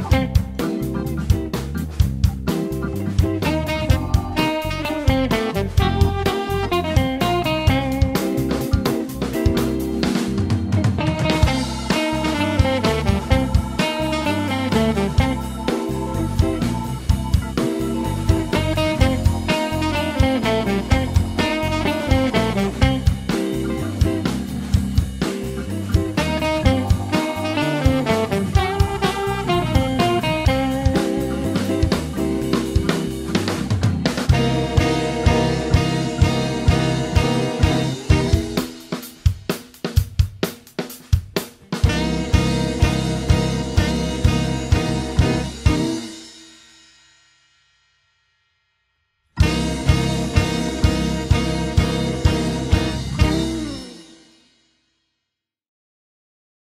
Bye.